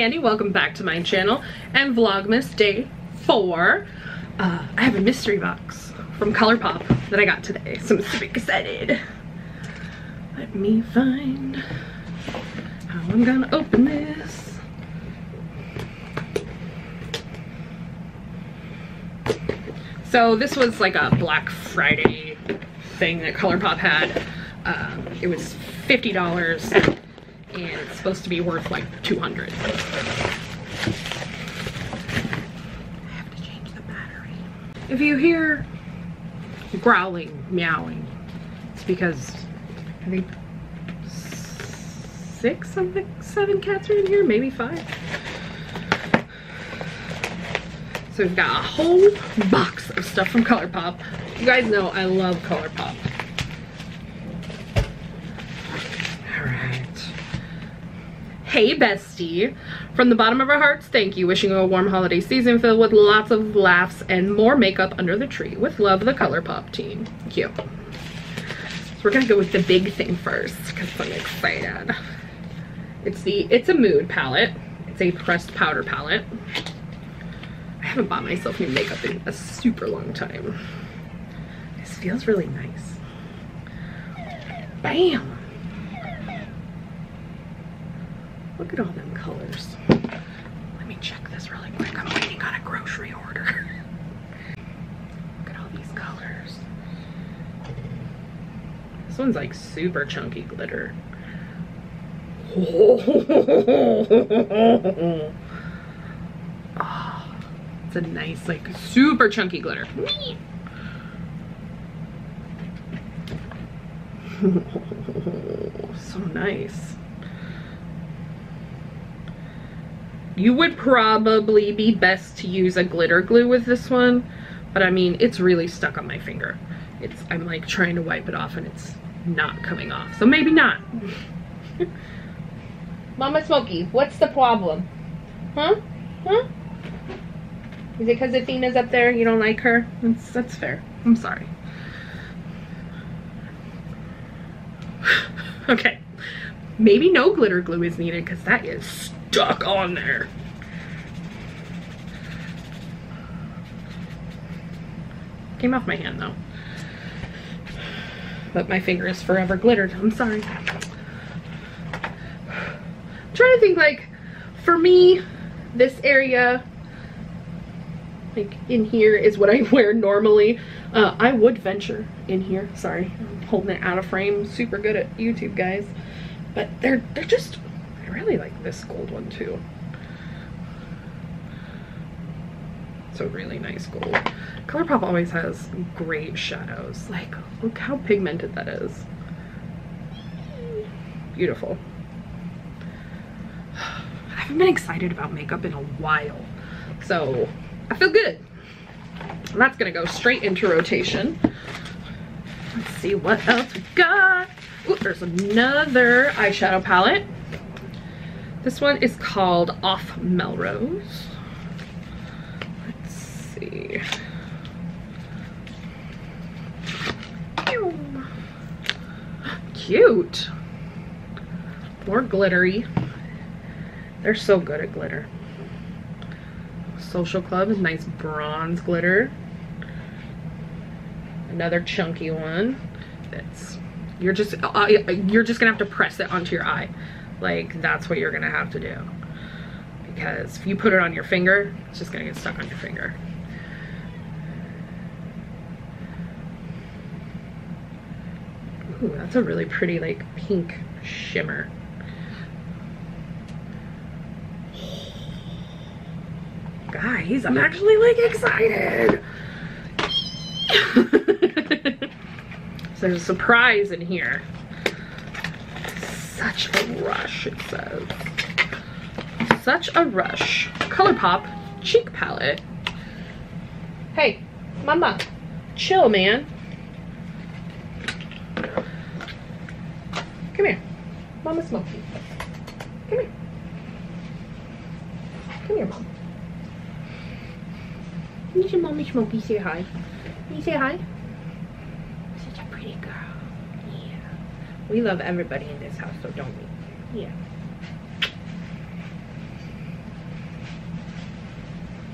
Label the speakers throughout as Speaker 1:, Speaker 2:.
Speaker 1: Kandy. Welcome back to my channel and Vlogmas day four. Uh, I have a mystery box from ColourPop that I got today, so I'm super excited. Let me find how I'm gonna open this. So this was like a Black Friday thing that ColourPop had. Um, it was $50 and it's supposed to be worth like 200. I have to change the battery. If you hear growling, meowing, it's because I think six of the seven cats are in here, maybe five. So we've got a whole box of stuff from ColourPop. You guys know I love ColourPop. Hey bestie. From the bottom of our hearts, thank you. Wishing you a warm holiday season filled with lots of laughs and more makeup under the tree. With love, the ColourPop team. Cute. So we're gonna go with the big thing first because I'm excited. It's the It's a Mood palette. It's a pressed powder palette. I haven't bought myself new makeup in a super long time. This feels really nice. Bam! Look at all them colors. Let me check this really quick. I'm waiting on a grocery order. Look at all these colors. This one's like super chunky glitter. Oh, it's a nice, like super chunky glitter. so nice. You would probably be best to use a glitter glue with this one, but I mean, it's really stuck on my finger. It's, I'm like trying to wipe it off and it's not coming off. So maybe not. Mama Smokey, what's the problem? Huh? Huh? Is it because Athena's up there? You don't like her? That's, that's fair. I'm sorry. okay. Maybe no glitter glue is needed because that is stuck on there. Came off my hand though. But my finger is forever glittered. I'm sorry. I'm trying to think like, for me, this area, like in here is what I wear normally. Uh, I would venture in here. Sorry, I'm holding it out of frame. Super good at YouTube, guys. But they're they're just really like this gold one too. It's a really nice gold. ColourPop always has great shadows. Like, look how pigmented that is. Beautiful. I haven't been excited about makeup in a while. So, I feel good. And that's gonna go straight into rotation. Let's see what else we got. Ooh, there's another eyeshadow palette. This one is called Off Melrose. Let's see. Cute. More glittery. They're so good at glitter. Social Club is nice bronze glitter. Another chunky one. That's you're just uh, you're just gonna have to press it onto your eye like that's what you're gonna have to do. Because if you put it on your finger it's just gonna get stuck on your finger. Ooh, that's a really pretty like pink shimmer. Guys I'm actually like excited. So there's a surprise in here such a rush, it says. Such a rush. ColourPop cheek palette. Hey, mama, chill, man. Come here. Mama Smokey. Come here. Come here, mom. You should mommy Smokey say hi. Can you say hi? We love everybody in this house, so don't we? Yeah.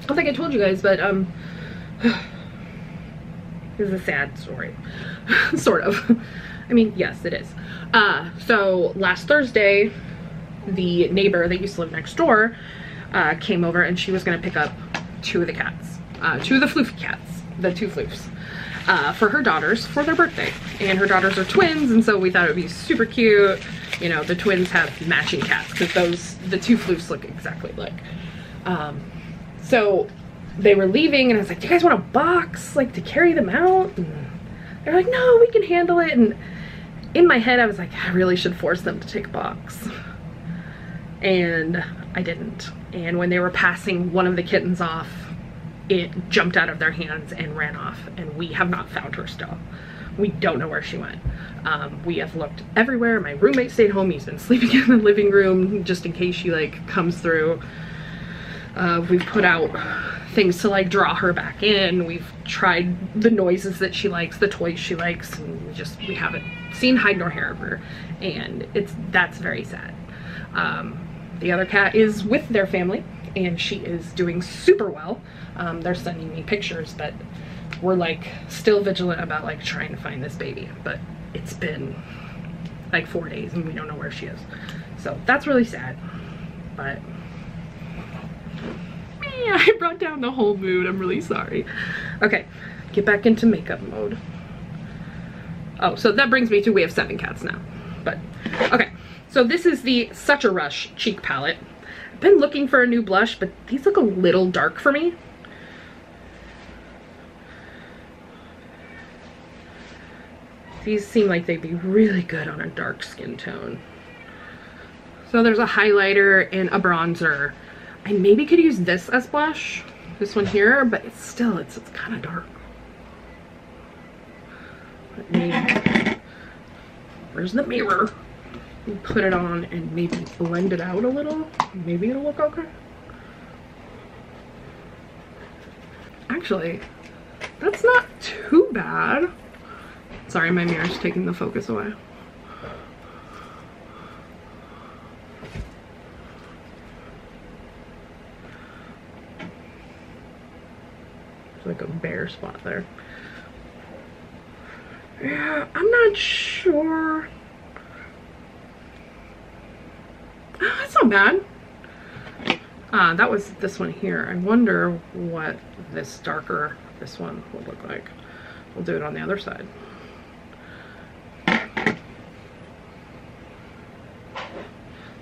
Speaker 1: I think I told you guys, but um, this is a sad story, sort of. I mean, yes, it is. Uh, so last Thursday, the neighbor that used to live next door uh, came over and she was gonna pick up two of the cats, uh, two of the floofy cats, the two floofs, uh, for her daughters for their birthday. And her daughters are twins, and so we thought it would be super cute. You know, the twins have matching cats because those, the two floofs look exactly like. Um, so they were leaving and I was like, do you guys want a box like to carry them out? And they're like, no, we can handle it. And in my head, I was like, I really should force them to take a box. And I didn't. And when they were passing one of the kittens off, it jumped out of their hands and ran off. And we have not found her still. We don't know where she went. Um, we have looked everywhere. My roommate stayed home. He's been sleeping in the living room just in case she like comes through. Uh, we've put out things to like draw her back in. We've tried the noises that she likes, the toys she likes, and we just we haven't seen hide nor hair of her. And it's that's very sad. Um, the other cat is with their family and she is doing super well. Um, they're sending me pictures, but we're like still vigilant about like trying to find this baby. But it's been like four days and we don't know where she is. So that's really sad. But I brought down the whole mood. I'm really sorry. Okay, get back into makeup mode. Oh, so that brings me to we have seven cats now. But, okay. So this is the Such a Rush cheek palette. I've been looking for a new blush, but these look a little dark for me. These seem like they'd be really good on a dark skin tone. So there's a highlighter and a bronzer. I maybe could use this as blush, this one here, but it's still, it's, it's kind of dark. where's the mirror? Put it on and maybe blend it out a little. Maybe it'll look okay. Actually, that's not too bad. Sorry, my mirror's taking the focus away. like a bare spot there. Yeah, I'm not sure. Oh, that's bad. Uh, that was this one here. I wonder what this darker, this one will look like. We'll do it on the other side.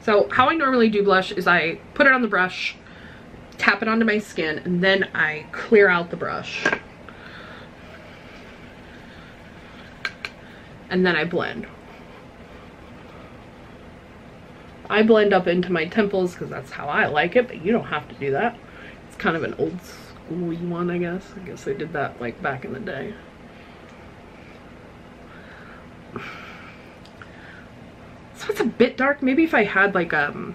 Speaker 1: So how I normally do blush is I put it on the brush, tap it onto my skin, and then I clear out the brush. And then I blend. I blend up into my temples because that's how I like it, but you don't have to do that. It's kind of an old school one, I guess. I guess they did that like back in the day. So it's a bit dark. Maybe if I had like um,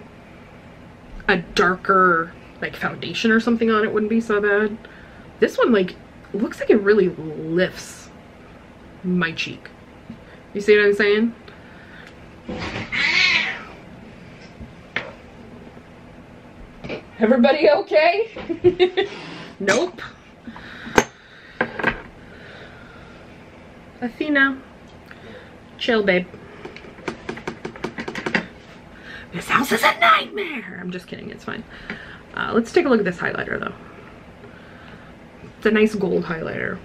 Speaker 1: a darker like foundation or something on it wouldn't be so bad. This one like looks like it really lifts my cheek. You see what I'm saying? Everybody okay? nope. Athena, chill babe. This house is a nightmare. I'm just kidding, it's fine. Uh, let's take a look at this highlighter though. It's a nice gold highlighter.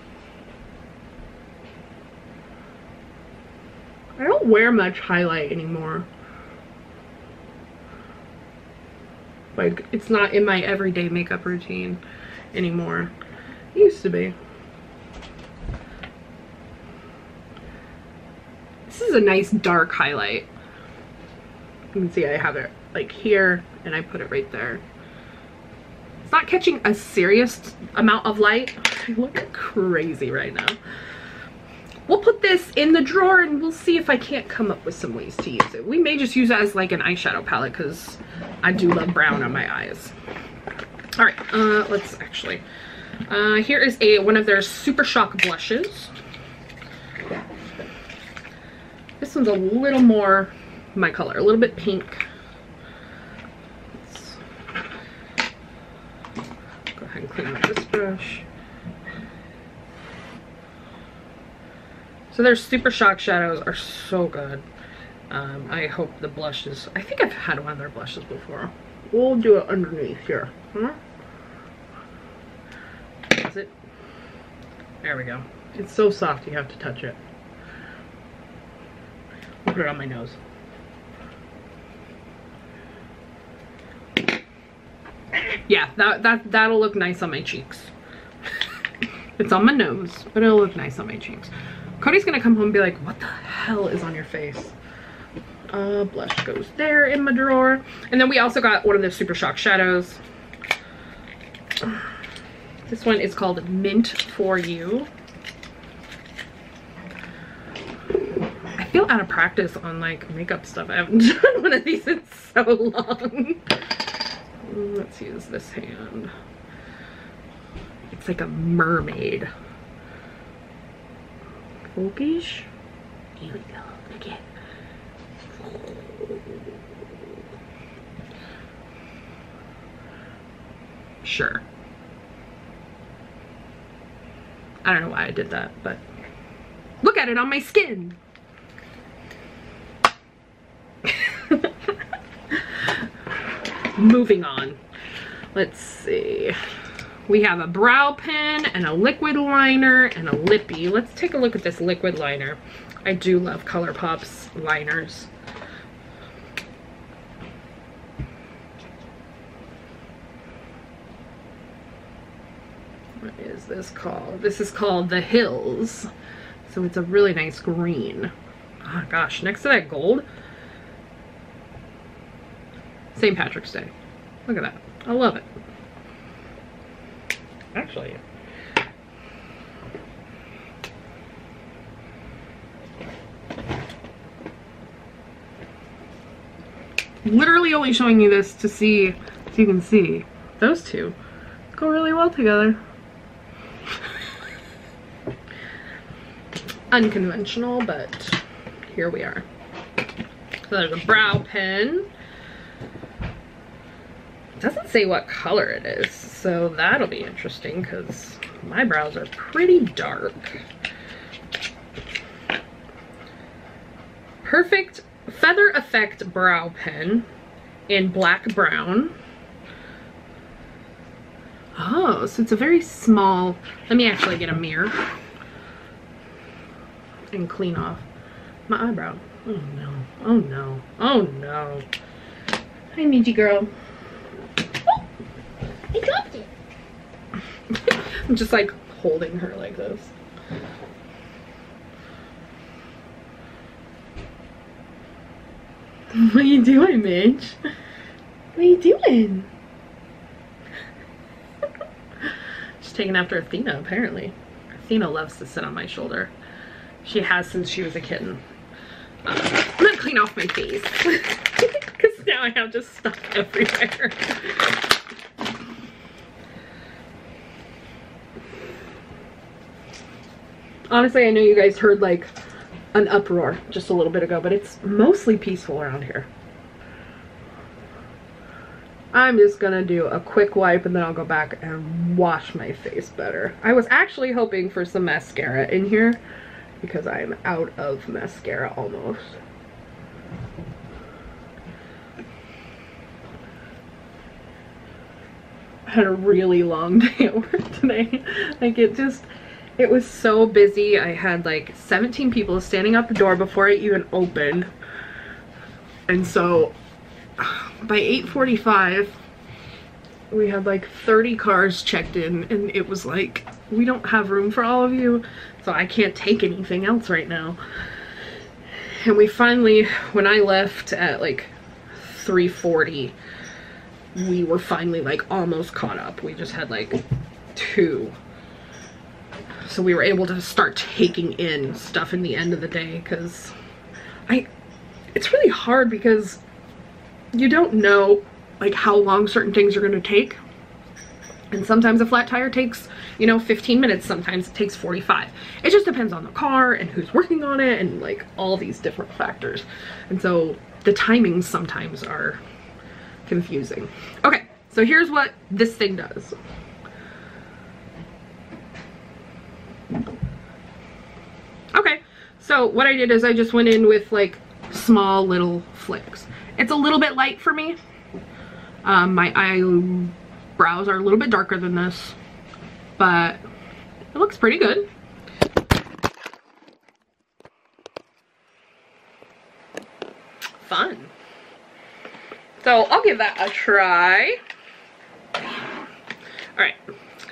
Speaker 1: I don't wear much highlight anymore. Like, it's not in my everyday makeup routine anymore. It used to be. This is a nice dark highlight. You can see I have it like here and I put it right there. It's not catching a serious amount of light. I look crazy right now. We'll put this in the drawer and we'll see if I can't come up with some ways to use it. We may just use it as like an eyeshadow palette because I do love brown on my eyes. All right, uh, let's actually. Uh, here is a one of their Super Shock blushes. This one's a little more my color, a little bit pink. blush. So their Super Shock shadows are so good. Um, I hope the blushes, I think I've had one of their blushes before. We'll do it underneath here. Huh? Is it? There we go. It's so soft you have to touch it. I'll put it on my nose. Yeah, that, that, that'll look nice on my cheeks. it's on my nose, but it'll look nice on my cheeks. Cody's gonna come home and be like, what the hell is on your face? Uh, blush goes there in my drawer. And then we also got one of the Super Shock shadows. This one is called Mint For You. I feel out of practice on like makeup stuff. I haven't done one of these in so long. Let's use this hand. It's like a mermaid. Here we go. Again. Sure. I don't know why I did that, but look at it on my skin. Moving on. Let's see. We have a brow pen and a liquid liner and a lippy. Let's take a look at this liquid liner. I do love ColourPop's liners. What is this called? This is called The Hills. So it's a really nice green. Oh gosh, next to that gold, St. Patrick's Day. Look at that. I love it. Actually, literally only showing you this to see so you can see those two go really well together. Unconventional, but here we are. So there's a brow pen. It doesn't say what color it is, so that'll be interesting because my brows are pretty dark. Perfect Feather Effect Brow Pen in black brown. Oh, so it's a very small, let me actually get a mirror and clean off my eyebrow. Oh no, oh no, oh no. Hi, Meiji girl.
Speaker 2: I dropped it.
Speaker 1: I'm just like holding her like this. What are you doing, Midge? What are you doing? She's taking after Athena, apparently. Athena loves to sit on my shoulder. She has since she was a kitten. Uh, I'm gonna clean off my face. Because now I have just stuff everywhere. Honestly, I know you guys heard like an uproar just a little bit ago, but it's mostly peaceful around here. I'm just gonna do a quick wipe and then I'll go back and wash my face better. I was actually hoping for some mascara in here because I am out of mascara almost. I had a really long day at work today. Like it just, it was so busy. I had like 17 people standing out the door before I even opened. And so by 8.45, we had like 30 cars checked in and it was like, we don't have room for all of you, so I can't take anything else right now. And we finally, when I left at like 3.40, we were finally like almost caught up. We just had like two. So we were able to start taking in stuff in the end of the day because I, it's really hard because you don't know like how long certain things are going to take. And sometimes a flat tire takes, you know, 15 minutes. Sometimes it takes 45. It just depends on the car and who's working on it and like all these different factors. And so the timings sometimes are confusing. Okay, so here's what this thing does. Okay, so what I did is I just went in with like small little flicks. It's a little bit light for me. Um, my eyebrows are a little bit darker than this, but it looks pretty good. Fun. So I'll give that a try. All right,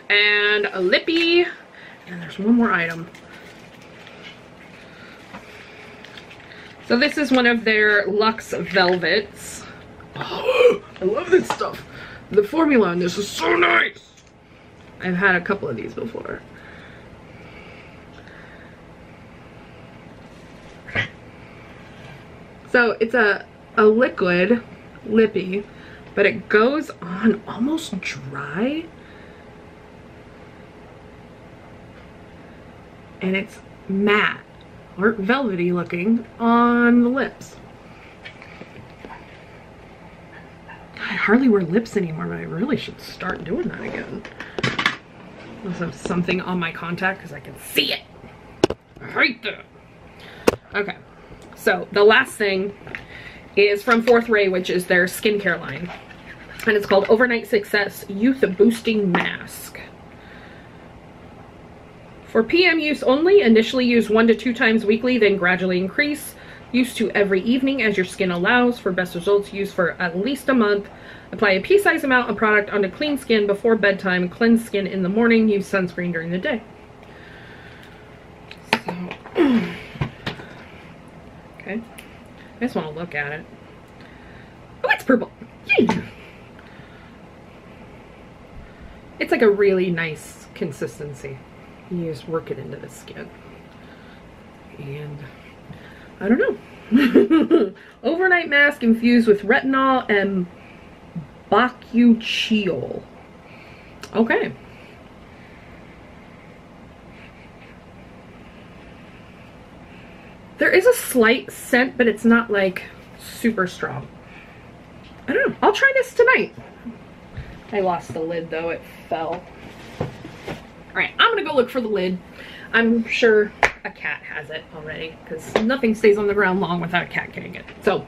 Speaker 1: and a lippy, and there's one more item. So this is one of their Luxe Velvets. I love this stuff. The formula on this is so nice. I've had a couple of these before. So it's a, a liquid lippy, but it goes on almost dry. And it's matte velvety looking on the lips. I hardly wear lips anymore, but I really should start doing that again. Unless I have something on my contact because I can see it. Right there. Okay, so the last thing is from Fourth Ray, which is their skincare line. And it's called Overnight Success Youth Boosting Mask. For PM use only, initially use one to two times weekly, then gradually increase. Use to every evening as your skin allows. For best results, use for at least a month. Apply a pea-sized amount of product onto clean skin before bedtime. Cleanse skin in the morning. Use sunscreen during the day. So, okay. I just want to look at it. Oh, it's purple. Yay! It's like a really nice consistency. You just work it into the skin. And I don't know. Overnight mask infused with retinol and bakuchiol. Okay. There is a slight scent, but it's not like super strong. I don't know. I'll try this tonight. I lost the lid though. It fell. All right, I'm gonna go look for the lid. I'm sure a cat has it already because nothing stays on the ground long without a cat getting it. So,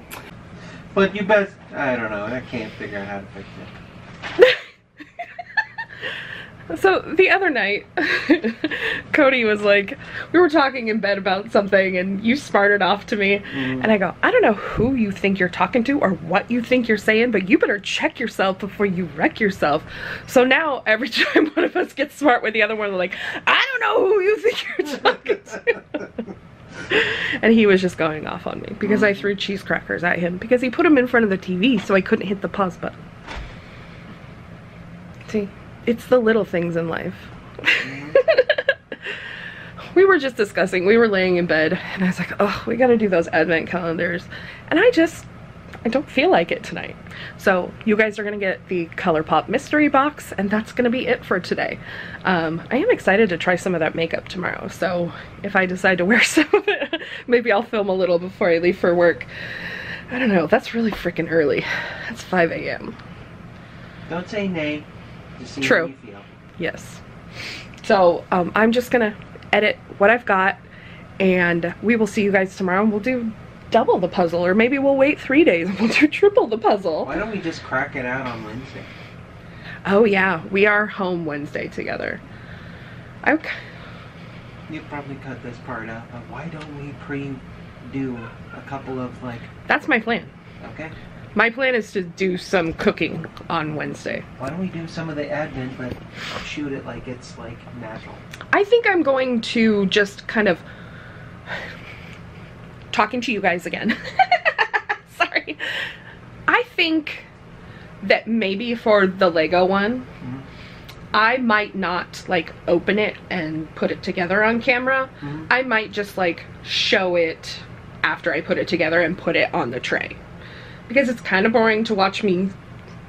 Speaker 3: But you best, I don't know, I can't figure out how to fix it.
Speaker 1: So the other night, Cody was like, we were talking in bed about something and you smarted off to me. Mm-hmm. And I go, I don't know who you think you're talking to or what you think you're saying, but you better check yourself before you wreck yourself. So now every time one of us gets smart with the other one, we're like, I don't know who you think you're talking to. and he was just going off on me because I mm-hmm. threw cheese crackers at him because he put them in front of the TV so I couldn't hit the pause button. See, it's the little things in life. we were just discussing, we were laying in bed and I was like, oh, we gotta do those advent calendars. And I just, I don't feel like it tonight. So you guys are gonna get the ColourPop mystery box and that's gonna be it for today. Um, I am excited to try some of that makeup tomorrow. So if I decide to wear some of it, maybe I'll film a little before I leave for work. I don't know, that's really freaking early. It's 5 a.m.
Speaker 3: Don't say nay.
Speaker 1: True.
Speaker 3: how you feel.
Speaker 1: Yes. So um, I'm just gonna edit what I've got and we will see you guys tomorrow and we'll do double the puzzle or maybe we'll wait three days and we'll do triple the puzzle.
Speaker 3: Why don't we just crack it out on Wednesday?
Speaker 1: Oh yeah, we are home Wednesday together. Okay.
Speaker 3: You probably cut this part out, but why don't we pre-do a couple of like,
Speaker 1: That's my plan.
Speaker 3: okay?
Speaker 1: My plan is to do some cooking on Wednesday.
Speaker 3: Why don't we do some of the admin, but shoot it like it's like natural?
Speaker 1: I think I'm going to just kind of talking to you guys again. Sorry. I think that maybe for the Lego one,
Speaker 3: Mhm.
Speaker 1: I might not like open it and put it together on camera.
Speaker 3: Mhm.
Speaker 1: I might just like show it after I put it together and put it on the tray. Because it's kind of boring to watch me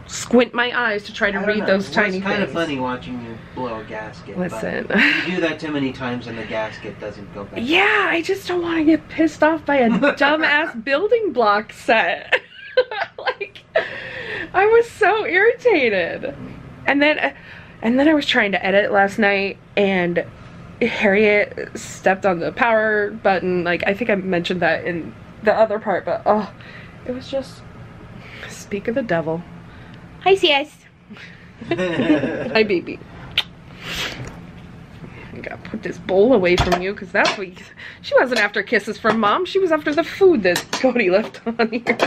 Speaker 1: squint my eyes to try to read
Speaker 3: know.
Speaker 1: those
Speaker 3: It's
Speaker 1: tiny it's
Speaker 3: kind of funny watching you blow a gasket.
Speaker 1: Listen.
Speaker 3: you do that too many times and the gasket doesn't go back.
Speaker 1: Yeah, I just don't want to get pissed off by a dumbass building block set. like, I was so irritated. And then, and then I was trying to edit last night, and Harriet stepped on the power button. Like I think I mentioned that in the other part, but oh, it was just speak of the devil. Hi, CS. Hi, baby. I gotta put this bowl away from you because that's what you, she wasn't after kisses from mom. She was after the food that Cody left on here.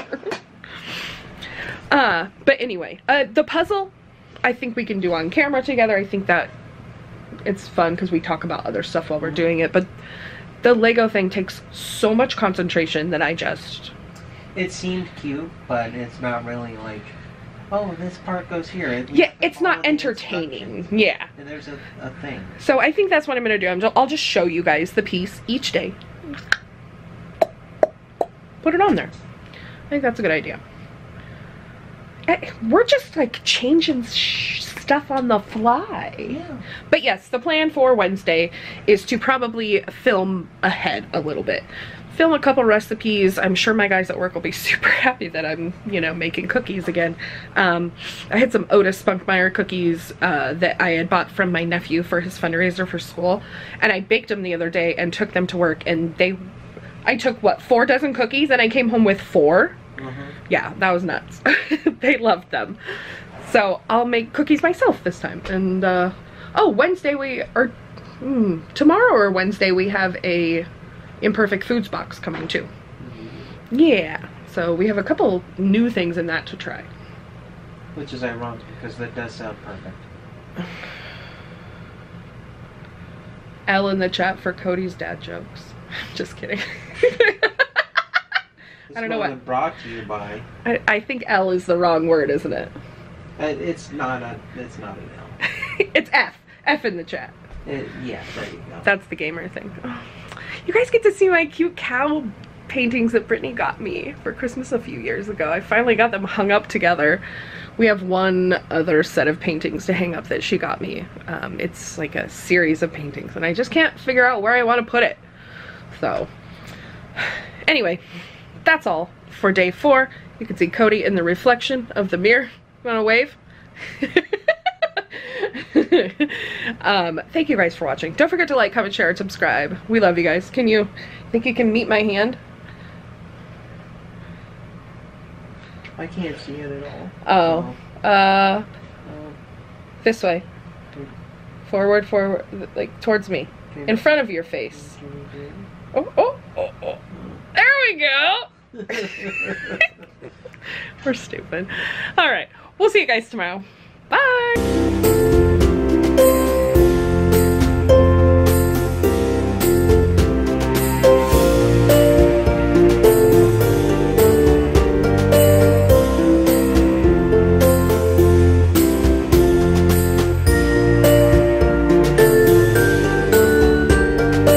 Speaker 1: uh, but anyway, uh, the puzzle I think we can do on camera together. I think that it's fun because we talk about other stuff while we're doing it. But the Lego thing takes so much concentration that I just
Speaker 3: It seemed cute, but it's not really like, oh, this part goes here. It-
Speaker 1: yeah, it's not entertaining. Yeah.
Speaker 3: And there's a, a thing.
Speaker 1: So I think that's what I'm gonna do. I'm just, I'll just show you guys the piece each day. Put it on there. I think that's a good idea. Eh, We're just like changing stuff on the fly.
Speaker 3: Yeah.
Speaker 1: But yes, the plan for Wednesday is to probably film ahead a little bit. Film a couple recipes. I'm sure my guys at work will be super happy that I'm, you know, making cookies again. Um, I had some Otis Spunkmeyer cookies uh, that I had bought from my nephew for his fundraiser for school. And I baked them the other day and took them to work. And they, I took what, four dozen cookies and I came home with four
Speaker 3: Mm-hmm.
Speaker 1: yeah, that was nuts. they loved them. So I'll make cookies myself this time. And uh, oh, Wednesday we are hmm, tomorrow or Wednesday we have a imperfect foods box coming too. Yeah. So we have a couple new things in that to try.
Speaker 3: Which is ironic because that does sound perfect.
Speaker 1: L in the chat for Cody's dad jokes. Just kidding. I don't know what-
Speaker 3: Brought to you by.
Speaker 1: I, I think L is the wrong word, isn't it?
Speaker 3: Uh, it's not a. It's not an L.
Speaker 1: it's F. F in the chat.
Speaker 3: It, yeah, there you go.
Speaker 1: That's the gamer thing. You guys get to see my cute cow paintings that Brittany got me for Christmas a few years ago. I finally got them hung up together. We have one other set of paintings to hang up that she got me. Um, it's like a series of paintings, and I just can't figure out where I want to put it. So, anyway, that's all for day four. You can see Cody in the reflection of the mirror. You want to wave? um, thank you guys for watching. Don't forget to like, comment, share, and subscribe. We love you guys. Can you think you can meet my hand?
Speaker 3: I can't see it at all.
Speaker 1: Oh, uh, this way. Forward, forward, like towards me. In front of your face. Oh, oh, oh, oh. There we go. We're stupid. All right. We'll see you guys tomorrow. Bye.